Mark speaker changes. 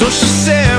Speaker 1: So she said.